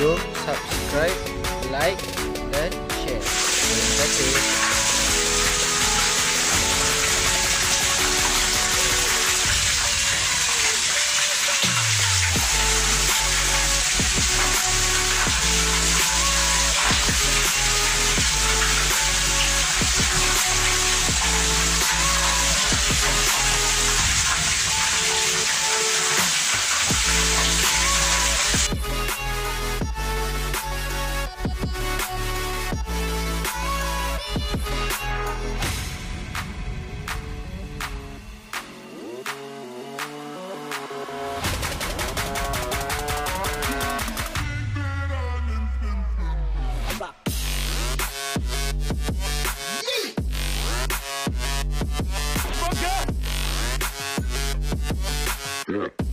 Subscribe, like dan share. Yeah.